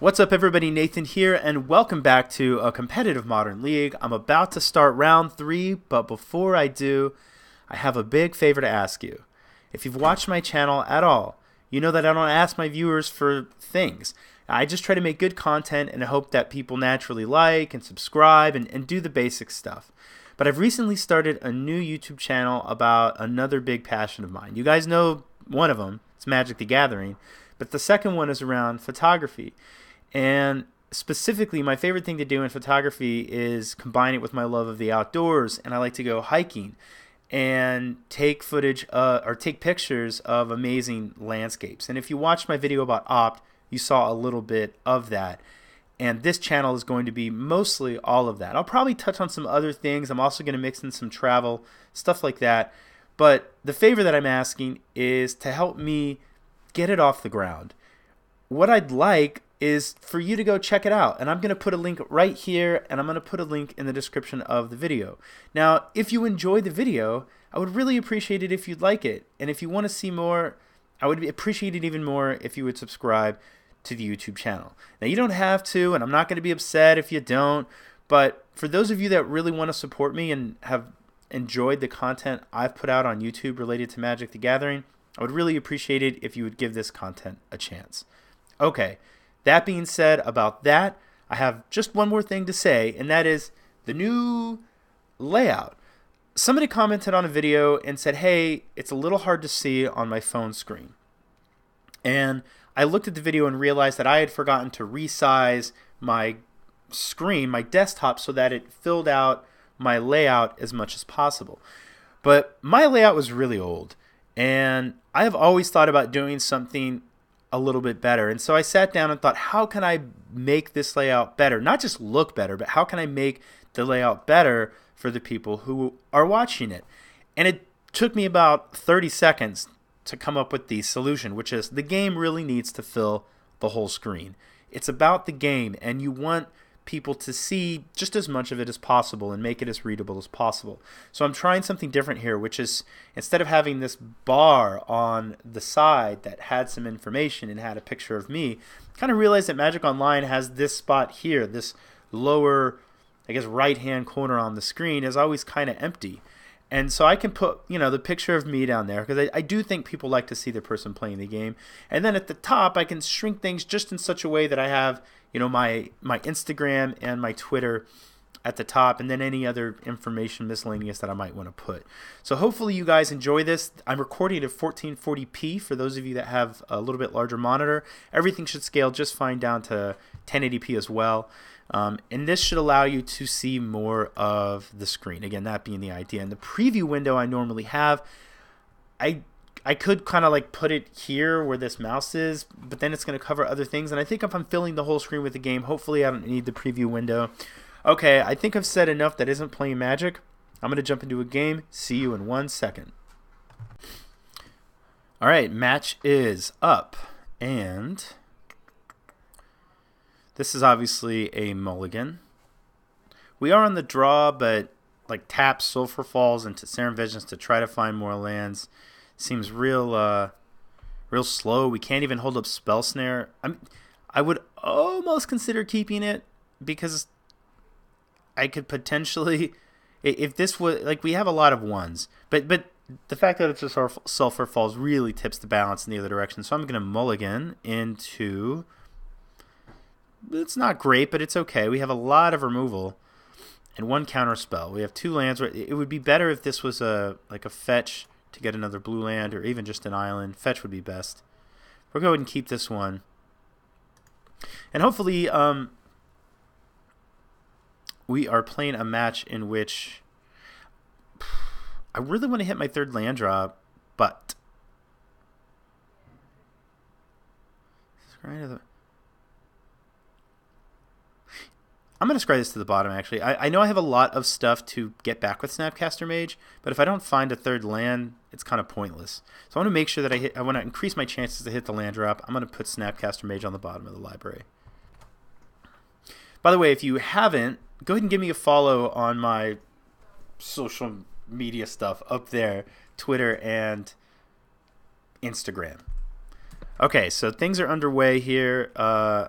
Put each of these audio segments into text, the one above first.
What's up, everybody? Nathan here, and welcome back to a competitive modern league. I'm about to start round three, but before I do, I have a big favor to ask you. If you've watched my channel at all, you know that I don't ask my viewers for things. I just try to make good content and hope that people naturally like and subscribe and, and do the basic stuff. But I've recently started a new YouTube channel about another big passion of mine. You guys know one of them, it's Magic the Gathering, but the second one is around photography. And specifically, my favorite thing to do in photography is combine it with my love of the outdoors. And I like to go hiking and take footage uh, or take pictures of amazing landscapes. And if you watched my video about Opt, you saw a little bit of that. And this channel is going to be mostly all of that. I'll probably touch on some other things. I'm also going to mix in some travel, stuff like that. But the favor that I'm asking is to help me get it off the ground. What I'd like is for you to go check it out. And I'm going to put a link right here and I'm going to put a link in the description of the video. Now, if you enjoy the video, I would really appreciate it if you'd like it. And if you want to see more, I would appreciate it even more if you would subscribe to the YouTube channel. Now, you don't have to, and I'm not going to be upset if you don't, but for those of you that really want to support me and have enjoyed the content I've put out on YouTube related to Magic the Gathering, I would really appreciate it if you would give this content a chance. Okay, that being said, about that, I have just one more thing to say, and that is the new layout. Somebody commented on a video and said, hey, it's a little hard to see on my phone screen. And I looked at the video and realized that I had forgotten to resize my screen, my desktop, so that it filled out my layout as much as possible. But my layout was really old, and I have always thought about doing something a little bit better. And so I sat down and thought, how can I make this layout better? Not just look better, but how can I make the layout better for the people who are watching it? And it took me about 30 seconds to come up with the solution, which is the game really needs to fill the whole screen. It's about the game, and you want people to see just as much of it as possible and make it as readable as possible. So I'm trying something different here, which is instead of having this bar on the side that had some information and had a picture of me, kind of realized that Magic Online has this spot here, this lower, I guess, right hand corner on the screen is always kind of empty. And so I can put, you know, the picture of me down there because I, I, do think people like to see the person playing the game. And then at the top, I can shrink things just in such a way that I have you know my my Instagram and my Twitter at the top and then any other information miscellaneous that I might want to put. So hopefully you guys enjoy this. I'm recording at 1440p for those of you that have a little bit larger monitor. Everything should scale just fine down to 1080p as well. Um, and this should allow you to see more of the screen. Again, that being the idea. In the preview window I normally have, I I could kind of like put it here where this mouse is, but then it's going to cover other things. And I think if I'm filling the whole screen with the game, hopefully I don't need the preview window. Okay, I think I've said enough that isn't playing Magic. I'm going to jump into a game. See you in one second. All right, match is up. And this is obviously a mulligan. We are on the draw, but like tap Sulfur Falls into Serum Visions to try to find more lands seems real uh, real slow. We can't even hold up Spell Snare. I'm, I would almost consider keeping it because I could potentially, if this was like we have a lot of ones, but but the fact that it's just sulfur falls really tips the balance in the other direction. So I'm going to mulligan into. It's not great, but it's okay. We have a lot of removal and one counter spell. We have two lands. It would be better if this was a like a fetch to get another blue land or even just an island. Fetch would be best. We'll go ahead and keep this one. And hopefully um, we are playing a match in which I really want to hit my third land drop, but I'm going to scry this to the bottom, actually. I, I know I have a lot of stuff to get back with Snapcaster Mage, but if I don't find a third land, it's kind of pointless. So I want to make sure that I hit, I want to increase my chances to hit the land drop. I'm going to put Snapcaster Mage on the bottom of the library. By the way, if you haven't, go ahead and give me a follow on my social media stuff up there, Twitter and Instagram. Okay, so things are underway here. Uh,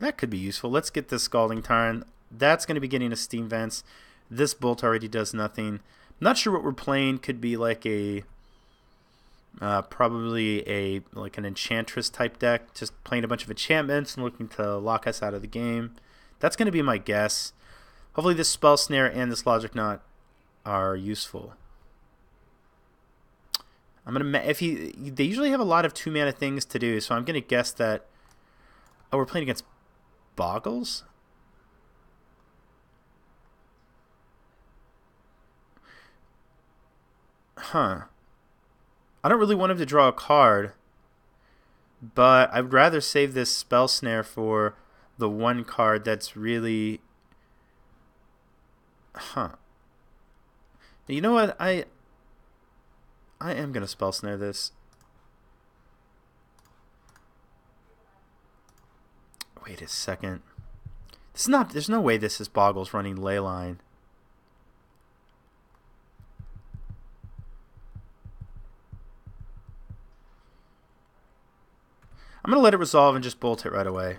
that could be useful. Let's get this Scalding Tarn. That's going to be getting a Steam Vents. This Bolt already does nothing. Not sure what we're playing. Could be like a uh, probably a like an Enchantress type deck, just playing a bunch of enchantments and looking to lock us out of the game. That's going to be my guess. Hopefully, this Spell Snare and this Logic Knot are useful. I'm gonna if he they usually have a lot of two mana things to do, so I'm gonna guess that. Oh, we're playing against Bogles. Huh. I don't really want him to draw a card, but I'd rather save this spell snare for the one card that's really. Huh. You know what? I I am gonna spell snare this. Wait a second. Is not. There's no way this is Bogles running Leyline. I'm gonna let it resolve and just bolt it right away.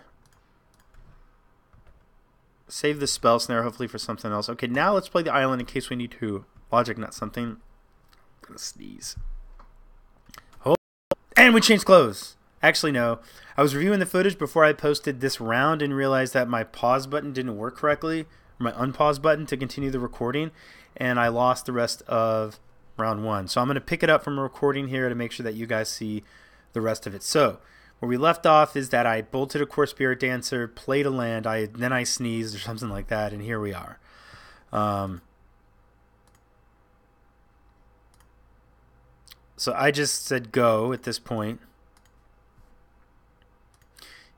Save the spell snare hopefully for something else. Okay, now let's play the island in case we need to logic knot something gonna sneeze. Oh, and we change clothes. Actually, no. I was reviewing the footage before I posted this round and realized that my pause button didn't work correctly, or my unpause button to continue the recording, and I lost the rest of round one. So I'm going to pick it up from a recording here to make sure that you guys see the rest of it. So where we left off is that I bolted a Kor spirit dancer, played a land, I then I sneezed or something like that, and here we are. Um, So I just said go at this point.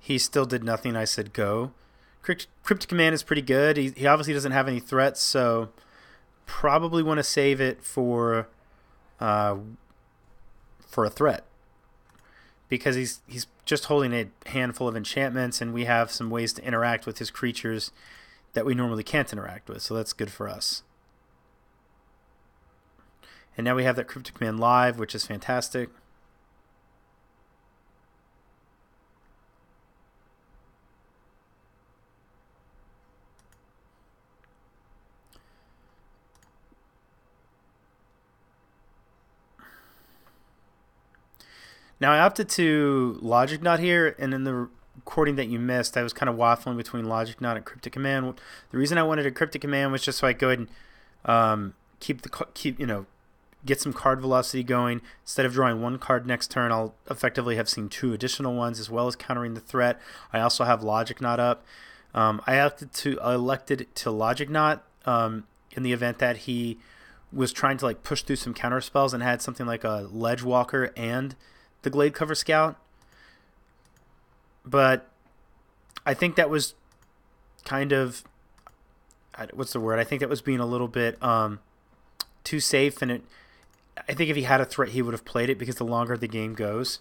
He still did nothing. I said go. Cryptic Command is pretty good. He, he obviously doesn't have any threats, so probably want to save it for uh, for a threat because he's he's just holding a handful of enchantments, and we have some ways to interact with his creatures that we normally can't interact with. So that's good for us. And now we have that Cryptic Command live, which is fantastic. Now I opted to Logic Knot here, and in the recording that you missed, I was kind of waffling between Logic Knot and Cryptic Command. The reason I wanted a Cryptic Command was just so I could um, keep the keep you know get some card velocity going. Instead of drawing one card next turn, I'll effectively have seen two additional ones as well as countering the threat. I also have Logic Knot up. Um, I opted to elected to Logic Knot um, in the event that he was trying to like push through some counter spells and had something like a Ledgewalker and the Gladecover Scout. But I think that was kind of what's the word? I think that was being a little bit um, too safe, and it I think if he had a threat, he would have played it because the longer the game goes,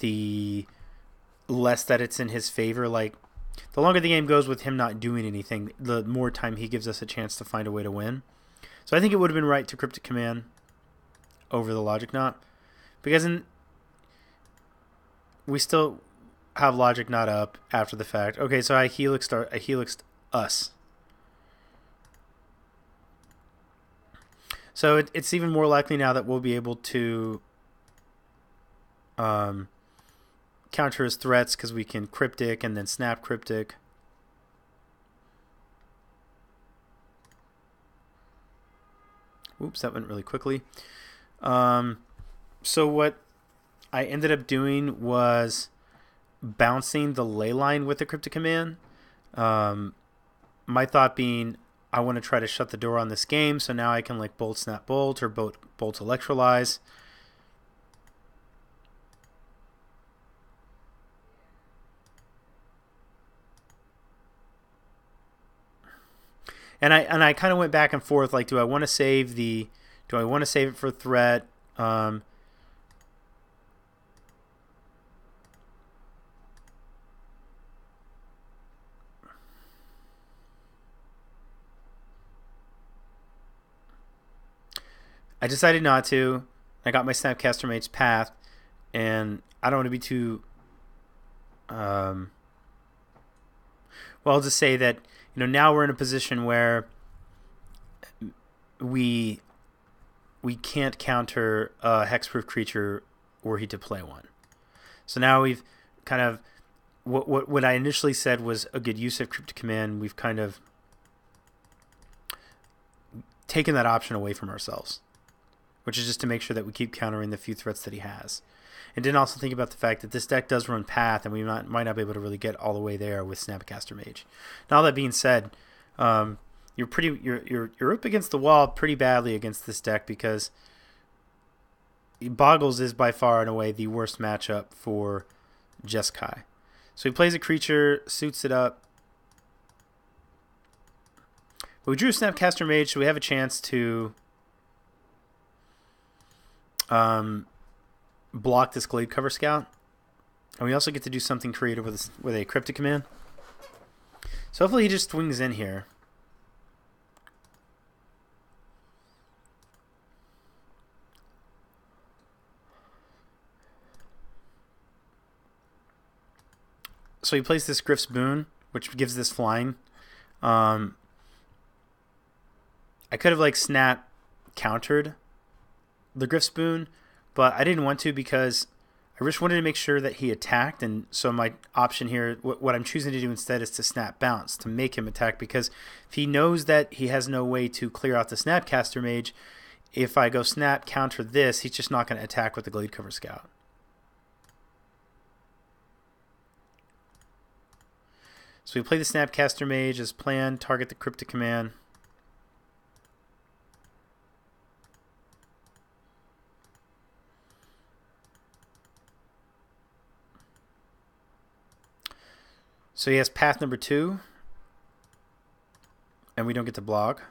the less that it's in his favor. Like, the longer the game goes with him not doing anything, the more time he gives us a chance to find a way to win. So I think it would have been right to Cryptic Command over the Logic Knot. Because in, we still have Logic Knot up after the fact. Okay, so I Helix, I Helix us. So it, it's even more likely now that we'll be able to um, counter his threats because we can cryptic and then snap cryptic. Oops, that went really quickly. Um, so what I ended up doing was bouncing the ley line with the cryptic command. Um, my thought being I want to try to shut the door on this game, so now I can like bolt snap bolt or bolt bolt electrolyze. And I and I kind of went back and forth like do I want to save the do I want to save it for threat um, I decided not to. I got my Snapcaster Mage's Path, and I don't want to be too. Um, well, I'll just say that you know now we're in a position where we we can't counter a hexproof creature were he to play one. So now we've kind of what what what I initially said was a good use of cryptic command. We've kind of taken that option away from ourselves, which is just to make sure that we keep countering the few threats that he has. And didn't also think about the fact that this deck does run Path, and we might, might not be able to really get all the way there with Snapcaster Mage. Now, that being said, um, you're pretty you're, you're you're up against the wall pretty badly against this deck because Bogles is by far and away the worst matchup for Jeskai. So he plays a creature, suits it up. We drew Snapcaster Mage, so we have a chance to um, block this Gladecover Scout. And we also get to do something creative with a, with a Cryptic Command. So hopefully he just swings in here. So he plays this Gryff's Boon, which gives this flying. Um, I could have like snap countered the Gryff's Boon, but I didn't want to because I just wanted to make sure that he attacked, and so my option here, what, I'm choosing to do instead, is to snap bounce to make him attack. Because if he knows that he has no way to clear out the Snapcaster Mage, if I go snap counter this, he's just not going to attack with the Gladecover Scout. So we play the Snapcaster Mage as planned, target the Cryptic Command. So he has path number two, and we don't get to block.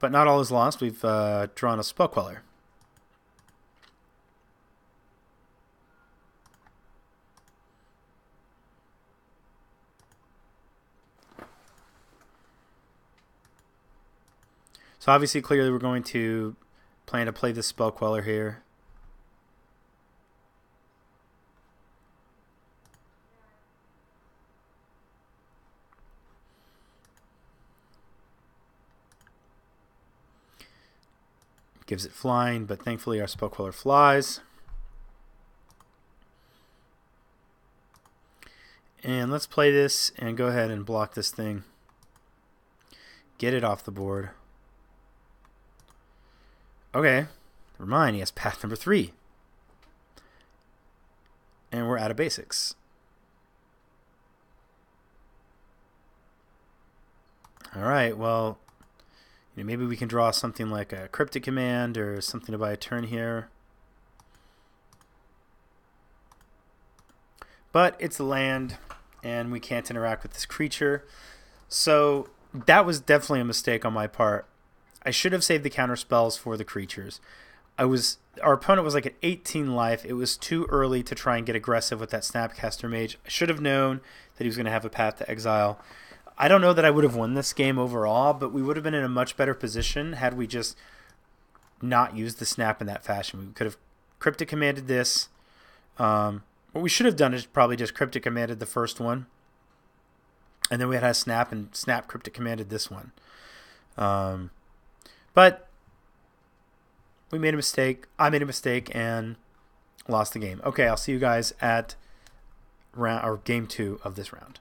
But not all is lost. We've uh, drawn a Spell Queller. So obviously, clearly, we're going to plan to play this Spell Queller here. Gives it flying, but thankfully our spell queller flies. And let's play this and go ahead and block this thing. Get it off the board. Okay, never mind, he has path number three. And we're out of basics. Alright, well, you know, maybe we can draw something like a cryptic command or something to buy a turn here. But it's land, and we can't interact with this creature. So that was definitely a mistake on my part. I should have saved the counter spells for the creatures. I was our opponent was like at 18 life. It was too early to try and get aggressive with that Snapcaster Mage. I should have known that he was going to have a path to exile. I don't know that I would have won this game overall, but we would have been in a much better position had we just not used the snap in that fashion. We could have cryptic commanded this. Um, what we should have done is probably just cryptic commanded the first one, and then we had a snap and snap cryptic commanded this one. Um, but we made a mistake. I made a mistake and lost the game. Okay, I'll see you guys at round or game two of this round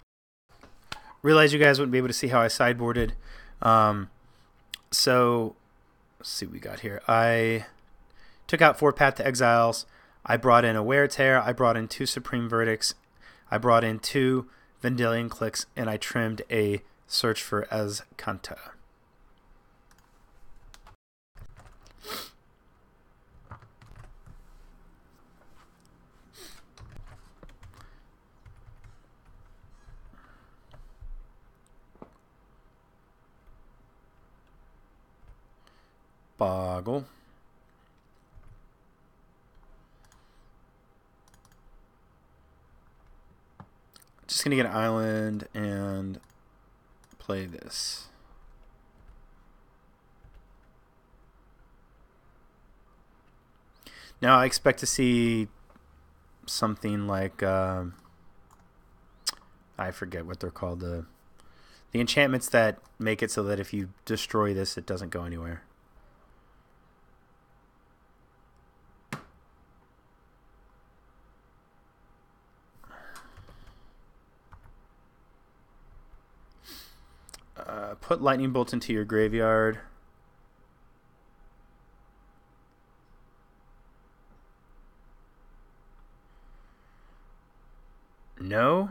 realized you guys wouldn't be able to see how I sideboarded. Um, so let's see what we got here. I took out four Path to Exiles. I brought in a Wear Tear. I brought in two Supreme Verdicts. I brought in two Vendilion Cliques, and I trimmed a Search for Azcanta. Bogle. Just gonna get an island and play this. Now I expect to see something like uh, I forget what they're called the the enchantments that make it so that if you destroy this, it doesn't go anywhere. Uh, put lightning bolt into your graveyard. No.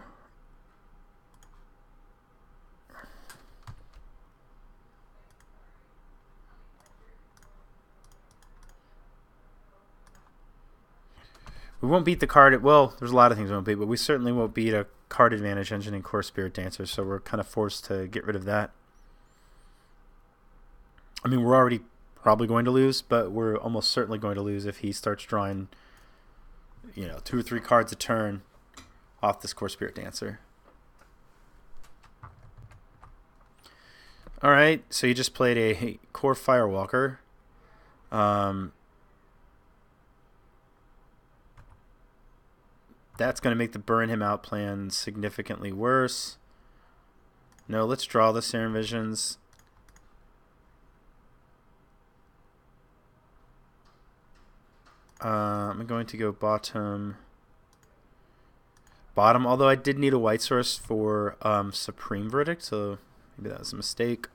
We won't beat the card. At well, there's a lot of things we won't beat, but we certainly won't beat a card advantage engine in spirit dancer, so we're kind of forced to get rid of that. I mean, we're already probably going to lose, but we're almost certainly going to lose if he starts drawing, you know, two or three cards a turn off this Kor Spirit Dancer. All right, so you just played a Kor Firewalker. Um, That's going to make the burn him out plan significantly worse. No, let's draw the Serum Visions. Uh, I'm going to go bottom. Bottom, although I did need a white source for um, Supreme Verdict, so maybe that was a mistake.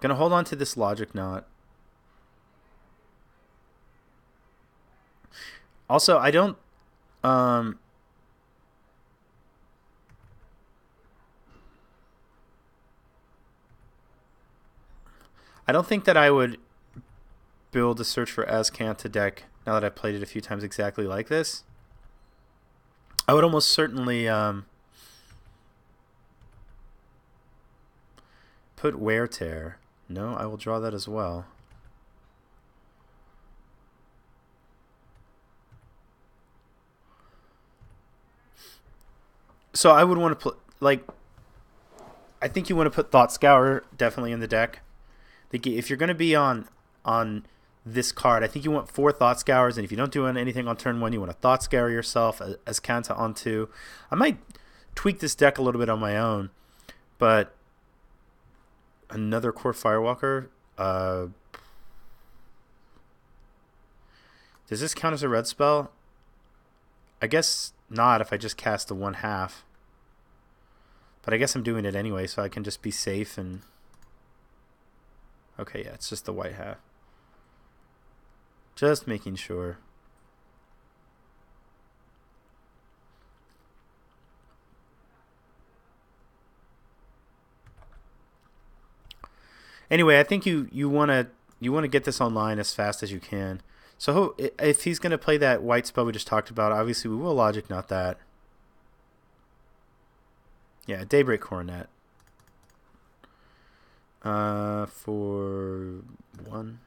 Gonna hold on to this Logic Knot. Also, I don't. Um, I don't think that I would build a search for Azcanta deck now that I've played it a few times exactly like this. I would almost certainly um, put Wear Tear. No, I will draw that as well. so I would want to put like I think you want to put Thought Scour definitely in the deck. If you're going to be on on this card, I think you want four Thought Scours, and if you don't do anything on turn one, you want to Thought Scour yourself as, Azcanta on two. I might tweak this deck a little bit on my own, but another Kor Firewalker. Uh, does this count as a red spell? I guess not if I just cast the one half. But I guess I'm doing it anyway, so I can just be safe and... Okay, yeah, it's just the white half. Just making sure. Anyway, I think you you want to you want to get this online as fast as you can. So if he's going to play that white spell we just talked about, obviously we will logic knot that. Yeah, Daybreak Coronet. Uh, for one.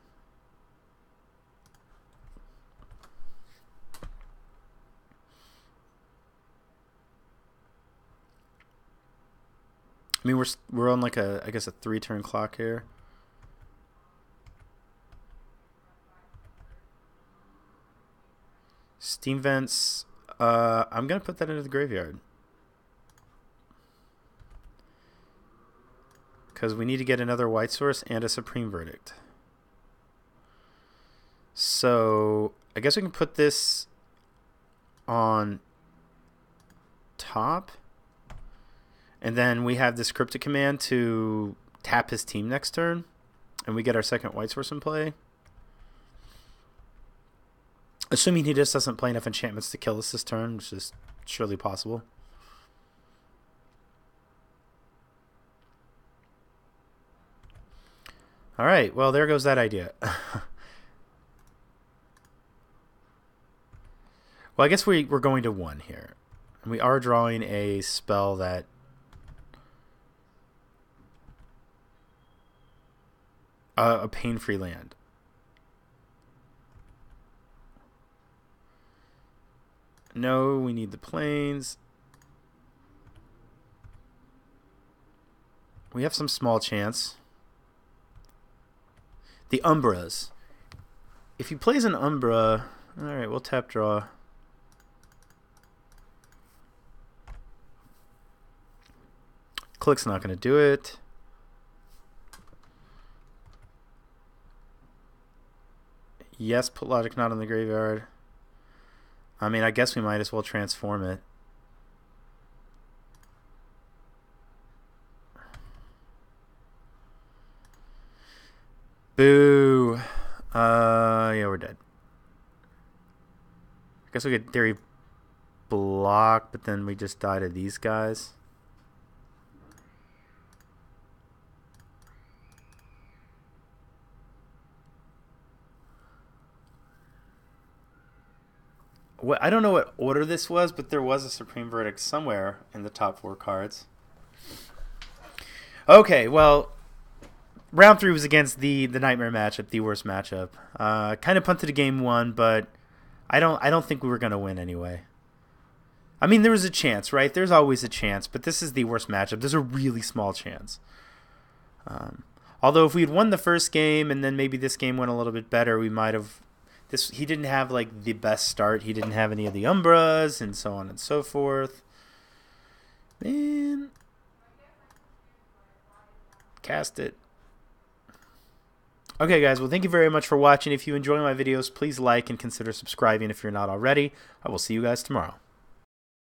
I mean, we're we're on like a I guess a three turn clock here. Steam vents. Uh, I'm gonna put that into the graveyard because we need to get another white source and a supreme verdict. So I guess we can put this on top. And then we have this cryptic command to tap his team next turn. And we get our second white source in play. Assuming he just doesn't play enough enchantments to kill us this turn, which is surely possible. All right, well, there goes that idea. well, I guess we, we're going to one here. And we are drawing a spell that uh, a pain-free land. No, we need the plains. We have some small chance the Umbras. If he plays an Umbra, all right, we'll tap draw. Clique's not going to do it. Yes, put logic knot in the graveyard. I mean, I guess we might as well transform it. Boo. Uh, yeah, we're dead. I guess we could theory block, but then we just die to these guys. What I don't know what order this was, but there was a supreme verdict somewhere in the top four cards. Okay, well, round three was against the the nightmare matchup, the worst matchup. Uh, kind of punted a game one, but I don't I don't think we were gonna win anyway. I mean, there was a chance, right? There's always a chance, but this is the worst matchup. There's a really small chance. Um, although if we had won the first game and then maybe this game went a little bit better, we might have. This he didn't have like the best start. He didn't have any of the Umbras and so on and so forth. Man, cast it. Okay, guys, well, thank you very much for watching. If you enjoy my videos, please like and consider subscribing if you're not already. I will see you guys tomorrow.